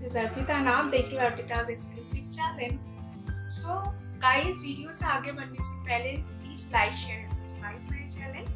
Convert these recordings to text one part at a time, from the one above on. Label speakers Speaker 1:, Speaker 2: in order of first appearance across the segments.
Speaker 1: This is Arpita and देख रहे हो Arpita's exclusive channel so guys video से आगे बढ़ने से पहले लाइक शेयर एंड सब्सक्राइब मेरे चैनल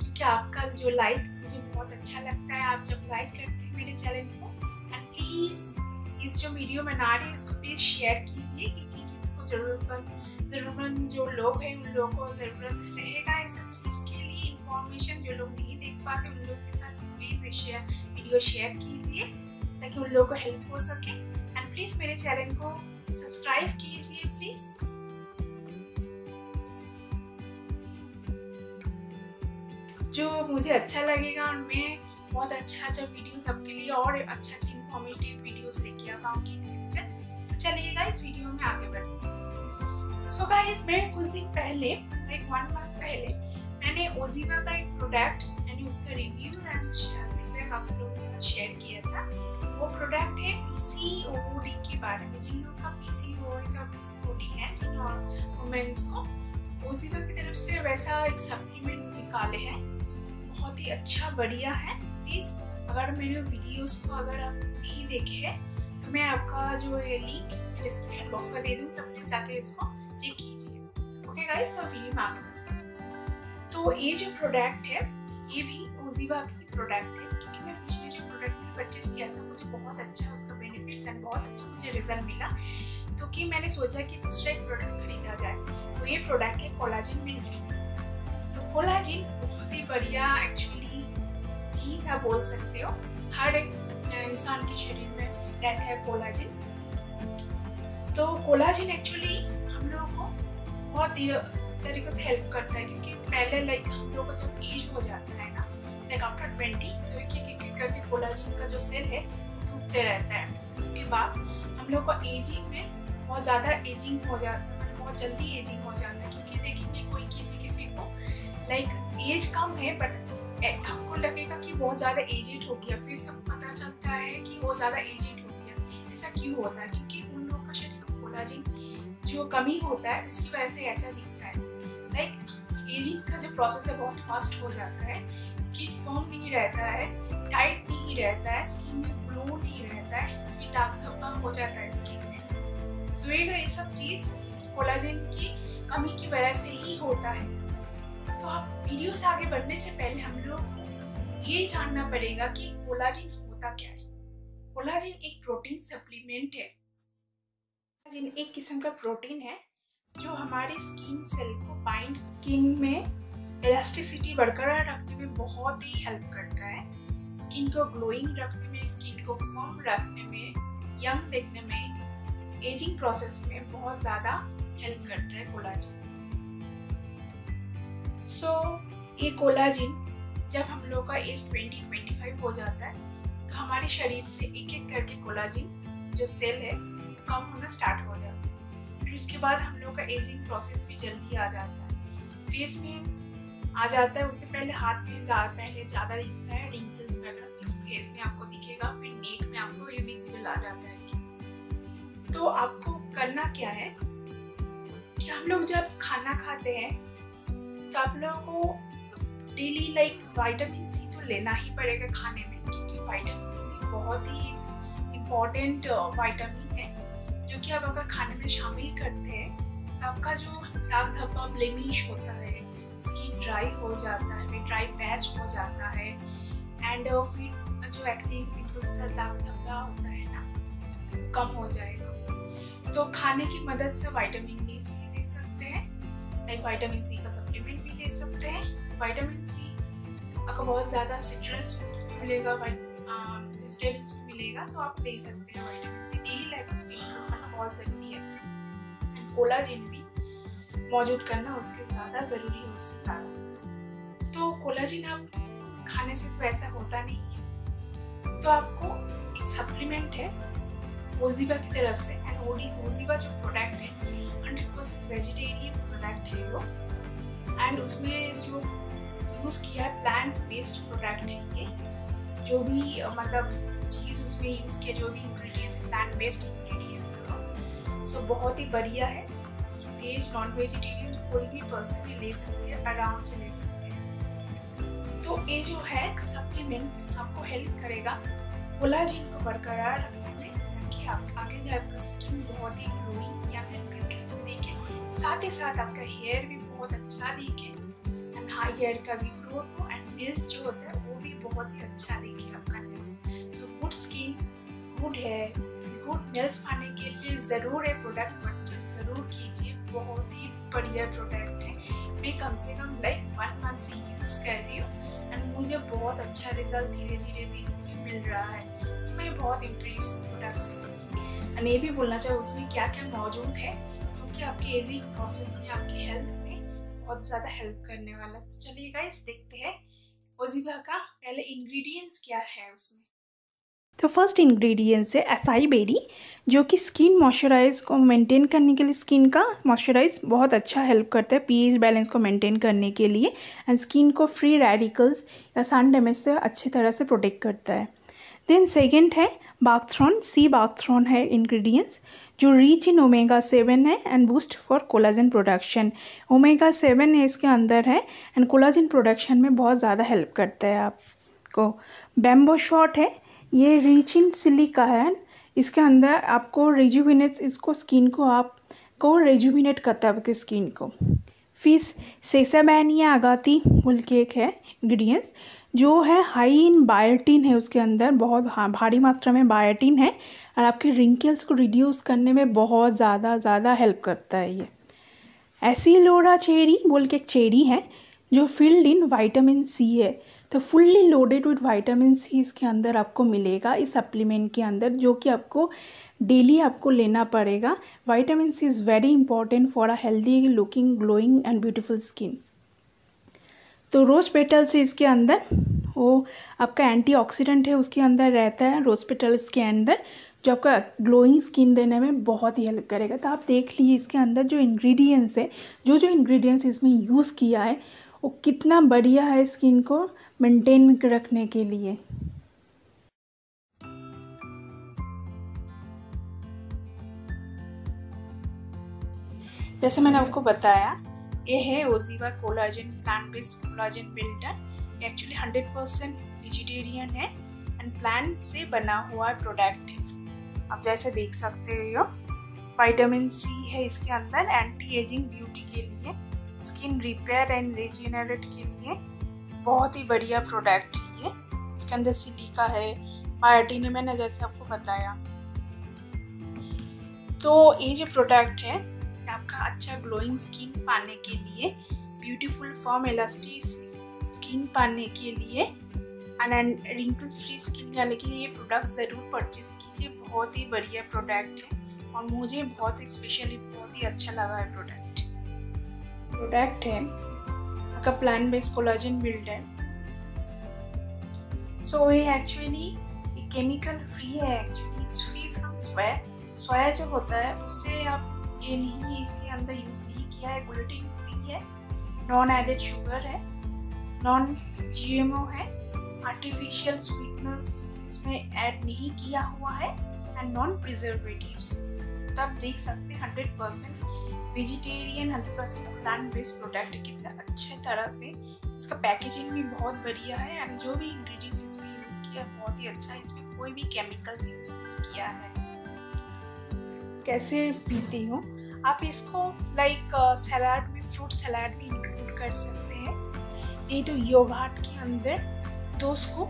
Speaker 1: क्योंकि आपका जो लाइक मुझे बहुत अच्छा लगता है, आप जब लाइक करते हैं मेरे चैनल को एंड प्लीज़ इस जो वीडियो बना रही है उसको प्लीज़ शेयर कीजिए, क्योंकि जिसको ज़रूरत ज़रूरत जो लोग हैं, उन लोगों को ज़रूरत रहेगा इस सब चीज़ के लिए। इंफॉर्मेशन जो लोग नहीं देख पाते, उन लोगों के साथ प्लीज़ शेयर वीडियो शेयर कीजिए। ताकि उन लोगों को हेल्प हो सके। एंड प्लीज़ मेरे चैनल को सब्सक्राइब कीजिए प्लीज़ जो मुझे अच्छा लगेगा और मैं बहुत अच्छा अच्छा वीडियोस आपके लिए और अच्छा अच्छा इन्फॉर्मेटिव वीडियोस लेके आ पाऊँगी इन फ्यूचर तो चलिए गाइस वीडियो में आगे बढ़ते हैं। सो गाइस मैं कुछ दिन पहले लाइक वन मंथ पहले, मैंने ओजीवा का एक प्रोडक्ट यानी उसका रिव्यू एंड फीडबैक आप लोगों के साथ शेयर किया था। पीसीओडी के बारे जिन लोग का पीसीओडी और पीसीओडी है जिन वुमेन्स को ओजीवा की तरफ़ से वैसा एक सप्लीमेंट निकाले हैं, बहुत ही अच्छा बढ़िया है। प्लीज़ अगर मेरे वीडियोस को अगर आप नहीं देखे तो मैं आपका जो है लिंक डिस्क्रिप्शन बॉक्स में दे दूँगी, आप प्लीज़ जाके इसको चेक कीजिए। ओके गाइस तो वीडियो में आगे तो ये जो प्रोडक्ट है, ये भी ओजीवा की प्रोडक्ट है, क्योंकि मैं पिछले जो परचेज किया था, मुझे बहुत अच्छा उसका बेनिफिट्स एंड बहुत अच्छा मुझे रिज़ल्ट मिला। तो कि मैंने सोचा कि दूसरा एक प्रोडक्ट खरीदा जाए तो ये प्रोडक्ट है कोलाजिन मिनरी तो कोलाजिन बहुत ही बढ़िया एक्चुअली चीज़ आप बोल सकते हो। हर एक इंसान के शरीर में रहता है कोलाजिन तो कोलाजिन एक्चुअली हम लोगों को बहुत तरीके से हेल्प करता है, क्योंकि पहले लाइक हम लोग को जब एज हो जाता है ना लाइक आफ्टर ट्वेंटी तो एक एक एक करके कोलाजिन का जो सेल है टूटते रहता है। उसके बाद हम लोग को एजिंग में बहुत ज़्यादा एजिंग हो जाता है बहुत जल्दी एजिंग हो जाता है, क्योंकि देखेंगे कोई किसी किसी को लाइक एज कम है बट आपको लगेगा कि बहुत ज़्यादा एजिड हो गया। फिर सब पता चलता है कि वो ज़्यादा एजिड हो गया। ऐसा क्यों होता है? क्योंकि उन लोगों का शरीर में कोलाजिन जो कमी होता है, उसकी वजह से ऐसा दिखता है। लाइक एजिंग का जो प्रोसेस है बहुत फास्ट हो जाता है। स्किन फॉर्म नहीं रहता है टाइट नहीं रहता है स्किन में ग्लो नहीं रहता है फिर दाग धब्बा हो जाता है स्किन में। तो ये सब चीज़ कोलाजिन की कमी की वजह से ही होता है। तो आप वीडियो से आगे बढ़ने से पहले हम लोग को ये जानना पड़ेगा कि कोलाजिन होता क्या है। कोलाजिन एक प्रोटीन सप्लीमेंट है। कोलाजिन एक किस्म का प्रोटीन है जो हमारे स्किन सेल को बाइंड स्किन में इलास्टिसिटी बरकरार रखने में बहुत ही हेल्प करता है। स्किन को ग्लोइंग रखने में स्किन को फर्म रखने में यंग देखने में एजिंग प्रोसेस में बहुत ज़्यादा हेल्प करता है कोलाजिन सो so, ये कोलाजिन जब हम लोग का एज 20-25 हो जाता है तो हमारे शरीर से एक एक करके कोलाजिन जो सेल है कम होना स्टार्ट हो जाता है। फिर उसके बाद हम लोग का एजिंग प्रोसेस भी जल्दी आ जाता है। फेस में आ जाता है, उससे पहले हाथ में जा पहले ज़्यादा दिखता है रिंकल्स वगैरह फेस फेस में आपको दिखेगा, फिर नेक में आपको ये विजिबल आ जाता है। तो आपको करना क्या है कि हम लोग जब खाना खाते हैं तो आप लोगों को डेली लाइक वाइटामिन सी तो लेना ही पड़ेगा खाने में, क्योंकि वाइटामिन सी बहुत ही इंपॉर्टेंट वाइटामिन है। जो कि आप अगर खाने में शामिल करते हैं तो आपका जो दाग धब्बा ब्लेमिश होता है स्किन ड्राई हो जाता है ड्राई पैच हो जाता है एंड फिर जो एक्ने पिंपल्स का दाग धब्बा होता है ना, कम हो जाएगा। तो खाने की मदद से विटामिन डी सी ले सकते हैं लाइक विटामिन सी का सप्लीमेंट भी ले सकते हैं। विटामिन सी आपको बहुत ज़्यादा सिट्रस मिलेगा वेजिटेबल्स मिलेगा तो आप ले सकते हैं विटामिन सी डेली लाइफ में इंक्लूड करना बहुत ज़रूरी है। एंड कोलाजिन भी मौजूद करना उसके ज़्यादा ज़रूरी है, उससे ज़्यादा। तो कोलाजिन आप खाने से तो ऐसा होता नहीं है। तो आपको एक सप्लीमेंट है ओजीबा की तरफ़ से। एंड ओडी ओजीबा जो प्रोडक्ट है हंड्रेड परसेंट वेजिटेरियन प्रोडक्ट है वो। एंड उसमें जो यूज़ किया है प्लांट बेस्ड प्रोडक्ट है ये। जो भी मतलब चीज़ उसमें यूज़ किया जो भी इंग्रेडिएंट्स प्लांट बेस्ड इंग्रेडिएंट्स हो सो बहुत ही बढ़िया है। वेज नॉन वेजिटेरियन कोई भी पर्सन भी ले सकते हैं, आराम से ले सकते हैं। तो ये जो है सप्लीमेंट आपको हेल्प करेगा। कोलाजिन को बरकरार रखने में, ताकि आप आगे जाए, आपका स्किन बहुत ही ग्लोइंग या फिर ब्यूटीफुल दिखे। साथ ही साथ आपका हेयर भी बहुत अच्छा दिखे। एंड हाई हेयर का भी ग्रोथ हो एंड नेल्स जो होता है बहुत ही अच्छा दिखे आपका nails so good skin good hair good nails पाने के लिए ज़रूर ये प्रोडक्ट परचेज ज़रूर कीजिए। बहुत ही बढ़िया प्रोडक्ट है। मैं कम से कम लाइक वन मंथ से यूज़ कर रही हूँ। एंड मुझे बहुत अच्छा रिज़ल्ट धीरे धीरे धीरे मिल रहा है। तो मैं बहुत इम्प्रेस हूँ प्रोडक्ट से। एंड ये भी बोलना चाहूँ, उसमें क्या क्या मौजूद है? क्योंकि तो आपके एजिंग प्रोसेस में, आपकी हेल्थ में बहुत ज़्यादा हेल्प करने वाला। तो चलिए गाइस देखते हैं। ओजिबा का पहले इंग्रेडिएंट्स क्या है उसमें?
Speaker 2: तो फ़र्स्ट इंग्रेडिएंट्स है एसाई बेरी जो कि स्किन मॉइस्चराइज को मेंटेन करने के लिए स्किन का मॉइस्चराइज बहुत अच्छा हेल्प करता है पीएच बैलेंस को मेंटेन करने के लिए एंड स्किन को फ्री रेडिकल्स या सन डैमेज से अच्छी तरह से प्रोटेक्ट करता है। देन सेकेंड है बागथ्रॉन सी बागथ्रॉन है इंग्रेडिएंट्स जो रिच इन ओमेगा सेवन है and boost for collagen production omega seven इसके अंदर है एंड कोलाजन प्रोडक्शन में बहुत ज़्यादा हेल्प करता है आपको। बैम्बो शॉट है, ये रिच इन सिलिका है इसके अंदर आपको रेजुविनेट इसको स्किन को आप, को रेजुविनेट करता है आपकी स्किन को। फिर सेसाबैनिया आगाती के एक है इंग्रीडियंट्स जो है हाई इन बायोटिन है उसके अंदर बहुत भारी मात्रा में बायोटिन है और आपके रिंकल्स को रिड्यूस करने में बहुत ज़्यादा ज़्यादा हेल्प करता है ये ऐसी लोड़ा चेरी बोल के एक चेरी है जो फिल्ड इन वाइटामिन सी है तो fully loaded with vitamin C इसके अंदर आपको मिलेगा, इस सप्लीमेंट के अंदर, जो कि आपको डेली आपको लेना पड़ेगा। Vitamin C is very important for a healthy looking glowing and beautiful skin तो रोज पेटल से इसके अंदर, वो आपका एंटीऑक्सीडेंट है, उसके अंदर रहता है रोज पेटल्स के अंदर, जो आपका ग्लोइंग स्किन देने में बहुत ही हेल्प करेगा। तो आप देख लीजिए इसके अंदर जो इंग्रेडिएंट्स है, जो जो इंग्रेडिएंट्स इसमें यूज़ किया है, वो कितना बढ़िया है स्किन को। मेंटेन रखने के लिए।
Speaker 1: जैसे मैंने आपको बताया, ये है Oziva collagen plant based collagen builder actually hundred percent vegetarian है एंड प्लांट से बना हुआ प्रोडक्ट है। आप जैसे देख सकते हो वाइटामिन सी है इसके अंदर एंटी एजिंग ब्यूटी के लिए स्किन रिपेयर एंड रिजेनरेट के लिए। बहुत ही बढ़िया प्रोडक्ट है ये। इसके अंदर सिलिका है बायोटीन है, मैंने जैसे आपको बताया। तो ये जो प्रोडक्ट है आपका अच्छा ग्लोइंग स्किन पाने के लिए ब्यूटीफुल फॉर्म इलास्टिक स्किन पाने के लिए एंड रिंकल्स फ्री स्किन का, लेकिन ये प्रोडक्ट ज़रूर परचेज कीजिए। बहुत ही बढ़िया प्रोडक्ट है, और मुझे बहुत ही स्पेशली बहुत ही अच्छा लगा है प्रोडक्ट प्रोडक्ट है आपका प्लान बेस्ड कोलाजन बिल्ड है। सो ये एक्चुअली केमिकल फ्री है actually it's free from soya soya जो होता है, उससे आप ये नहीं, इसके अंदर यूज़ नहीं किया है ग्लूटेन फ्री है। नॉन एडेड शुगर है नॉन जीएमओ है आर्टिफिशियल स्वीटनेस इसमें ऐड नहीं किया हुआ है एंड नॉन प्रिजर्वेटिव्स तब देख सकते हैं hundred percent vegetarian hundred percent plant based product कितना अच्छे तरह से। इसका पैकेजिंग भी बहुत बढ़िया है एंड जो भी इंग्रेडिएंट्स इसमें यूज़ किया, बहुत ही अच्छा है। इसमें कोई भी केमिकल्स यूज़ नहीं किया है। कैसे पीती हूँ? आप इसको लाइक सलाद में फ्रूट सलाद भी इंक्लूड कर सकते हैं। नहीं तो योगाट के अंदर तो उसको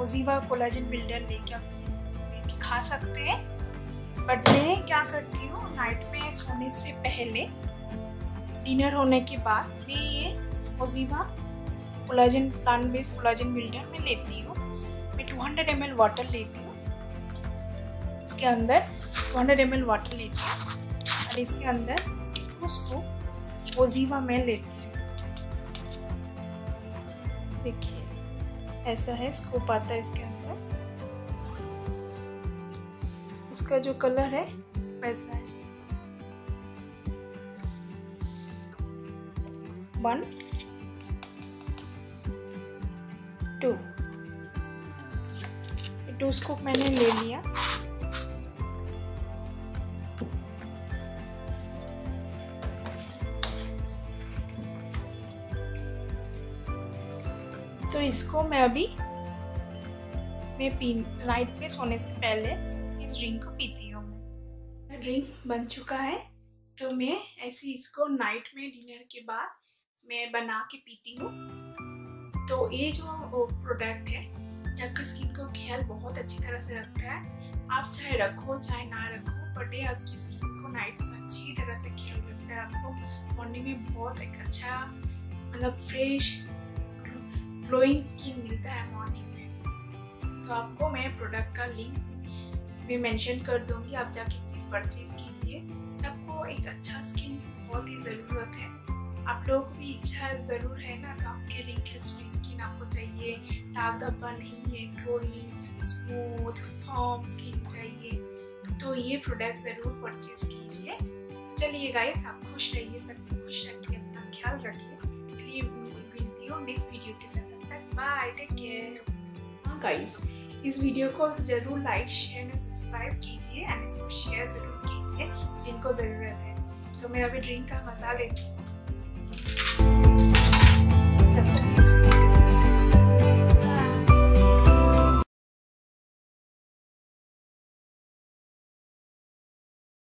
Speaker 1: ओजीवा कोलाजन बिल्डर लेके आप लेके खा सकते हैं। बट मैं क्या करती हूँ? नाइट में सोने से पहले डिनर होने के बाद मैं ये Oziva collagen plant based collagen builder में लेती हूँ। मैं 200 हंड्रेड वाटर लेती हूँ। इसके अंदर 200 हंड्रेड वाटर लेती हूँ। और इसके अंदर उसको ओजीवा में लेती हूँ। देखिए, ऐसा है स्कोप आता है इसके अंदर। इसका जो कलर है, वैसा है। One two. टू स्कोप मैंने ले लिया। तो इसको मैं अभी, मैं पी नाइट पे सोने से पहले इस ड्रिंक को पीती हूँ मैं। ड्रिंक बन चुका है। तो मैं ऐसे इसको नाइट में डिनर के बाद मैं बना के पीती हूँ। तो ये जो प्रोडक्ट है आपका स्किन को ख्याल बहुत अच्छी तरह से रखता है। आप चाहे रखो, चाहे ना रखो बट ये आपकी स्किन को नाइट में अच्छी तरह से ख्याल रखता है आपको। मॉर्निंग में बहुत एक अच्छा मतलब फ्रेश ग्लोइंग स्किन मिलता है मॉर्निंग में। तो आपको मैं प्रोडक्ट का लिंक भी मेंशन कर दूँगी। आप जाके प्लीज़ परचेज कीजिए। सबको एक अच्छा स्किन बहुत ही ज़रूरत है आप लोगों को भी इच्छा ज़रूर है ना तो आपके रिंकल्स फ्री स्किन आपको चाहिए। दाग धब्बा नहीं है ग्लोइंग स्मूथ फॉर्म स्किन चाहिए। तो ये प्रोडक्ट ज़रूर परचेज कीजिए। चलिए गाइस आप खुश रहिए, सबको खुश रखिए, अपना ख्याल रखिए। चलिए मिलती हूँ नेक्स्ट वीडियो के साथ। तब तक बाय टेक केयर हाँ गाइस इस वीडियो को ज़रूर लाइक शेयर एंड सब्सक्राइब कीजिए एंड इसको शेयर ज़रूर कीजिए जिनको ज़रूरत है। तो मैं अभी ड्रिंक का मज़ा लेती हूँ। wonderful.